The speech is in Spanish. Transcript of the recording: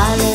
Ale.